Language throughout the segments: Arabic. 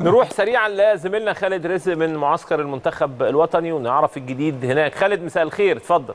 نروح سريعا لزميلنا خالد رزق من معسكر المنتخب الوطني ونعرف الجديد هناك. خالد مساء الخير. اتفضل.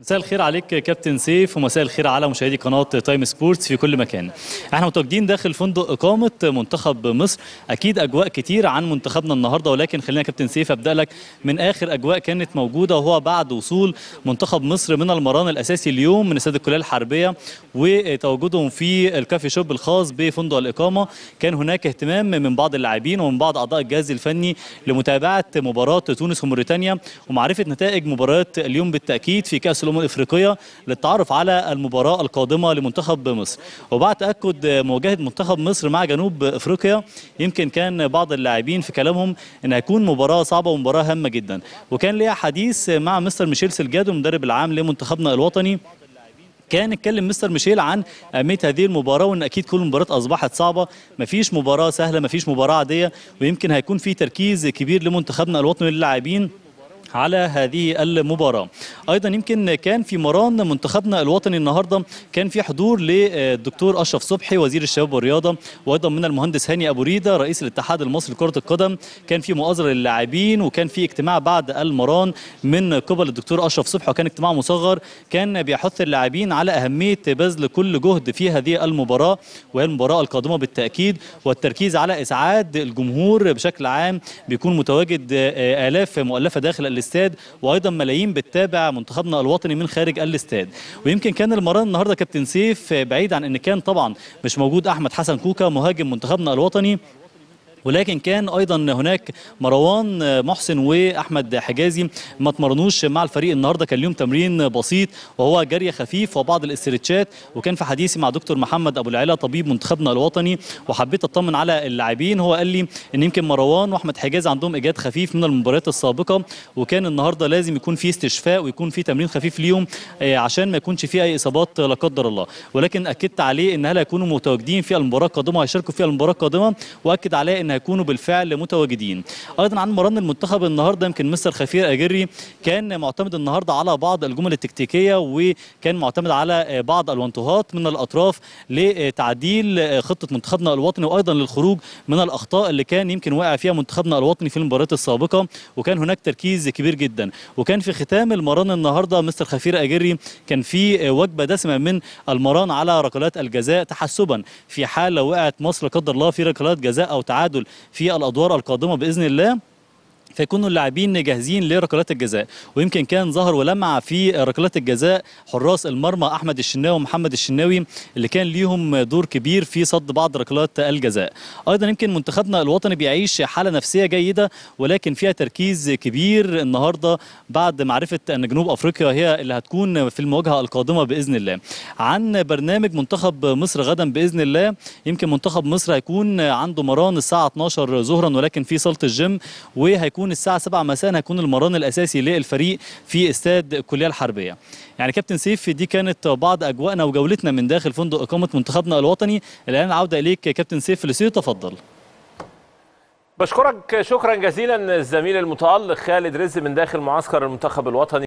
مساء الخير عليك كابتن سيف ومساء الخير على مشاهدي قناة تايم سبورتس في كل مكان. إحنا متواجدين داخل فندق إقامة منتخب مصر، أكيد أجواء كتير عن منتخبنا النهارده ولكن خلينا كابتن سيف أبدأ لك من آخر أجواء كانت موجودة وهو بعد وصول منتخب مصر من المران الأساسي اليوم من استاد الكلية الحربية وتواجدهم في الكافي شوب الخاص بفندق الإقامة، كان هناك اهتمام من بعض اللاعبين ومن بعض أعضاء الجهاز الفني لمتابعة مباراة تونس وموريتانيا ومعرفة نتائج مباريات اليوم بالتأكيد في كأس الأمم الإفريقية للتعرف على المباراة القادمة لمنتخب مصر. وبعد تأكد مواجهة منتخب مصر مع جنوب إفريقيا يمكن كان بعض اللاعبين في كلامهم إن هيكون مباراة صعبة ومباراة هامة جدا. وكان ليها حديث مع مستر ميشيل سلجادو المدرب العام لمنتخبنا الوطني. كان اتكلم مستر ميشيل عن أهمية هذه المباراة وإن أكيد كل المباريات أصبحت صعبة. مفيش مباراة سهلة مفيش مباراة عادية ويمكن هيكون في تركيز كبير لمنتخبنا الوطني للاعبين على هذه المباراة. أيضا يمكن كان في مران منتخبنا الوطني النهاردة كان في حضور للدكتور أشرف صبحي وزير الشباب والرياضة وأيضا من المهندس هاني أبو ريدة رئيس الاتحاد المصري لكرة القدم. كان في مؤازرة للاعبين وكان في اجتماع بعد المران من قبل الدكتور أشرف صبحي وكان اجتماع مصغر. كان بيحث اللاعبين على أهمية بذل كل جهد في هذه المباراة وهي المباراة القادمة بالتأكيد والتركيز على إسعاد الجمهور بشكل عام بيكون متواجد آلاف مؤلفة داخل الاستاد وأيضا ملايين بتتابع منتخبنا الوطني من خارج الاستاد. ويمكن كان المران النهارده كابتن سيف بعيد عن إن كان طبعا مش موجود أحمد حسن كوكا مهاجم منتخبنا الوطني. ولكن كان أيضا هناك مروان محسن وأحمد حجازي ما اتمرنوش مع الفريق النهارده. كان ليهم تمرين بسيط وهو جري خفيف وبعض الاسترتشات وكان في حديثي مع دكتور محمد أبو العلا طبيب منتخبنا الوطني وحبيت أطمن على اللاعبين. هو قال لي إن يمكن مروان وأحمد حجازي عندهم اجهاد خفيف من المباريات السابقة وكان النهارده لازم يكون في استشفاء ويكون في تمرين خفيف ليهم عشان ما يكونش في أي إصابات لا قدر الله. ولكن أكدت عليه ان هل هيكونوا متواجدين في المباراة القادمة وهيشاركوا في المباراة القادمة وأكد عليه هيكونوا بالفعل متواجدين. أيضا عن مران المنتخب النهارده يمكن مستر خفير أجري كان معتمد النهارده على بعض الجمل التكتيكية وكان معتمد على بعض الوانتوهات من الأطراف لتعديل خطة منتخبنا الوطني وأيضا للخروج من الأخطاء اللي كان يمكن واقع فيها منتخبنا الوطني في المباريات السابقة. وكان هناك تركيز كبير جدا. وكان في ختام المران النهارده مستر خفير أجري كان في وجبة دسمة من المران على ركلات الجزاء تحسبا في حال لو وقعت مصر قدر الله في ركلات جزاء أو تعادل في الأدوار القادمة بإذن الله. فيكونوا اللاعبين جاهزين لركلات الجزاء. ويمكن كان ظهر ولمع في ركلات الجزاء حراس المرمى أحمد الشناوي ومحمد الشناوي اللي كان ليهم دور كبير في صد بعض ركلات الجزاء. أيضا يمكن منتخبنا الوطني بيعيش حالة نفسية جيدة ولكن فيها تركيز كبير النهارده بعد معرفة أن جنوب أفريقيا هي اللي هتكون في المواجهة القادمة بإذن الله. عن برنامج منتخب مصر غدا بإذن الله يمكن منتخب مصر هيكون عنده مران الساعة 12 ظهرا ولكن في صالة الجيم وهيكون الساعة 7 مساء هيكون المران الأساسي للفريق في استاد الكليه الحربية. يعني كابتن سيف دي كانت بعض أجواءنا وجولتنا من داخل فندق إقامة منتخبنا الوطني. الآن العوده إليك كابتن سيف للاستوديو تفضل. بشكرك شكرا جزيلا الزميل المتألق خالد رزق من داخل معسكر المنتخب الوطني.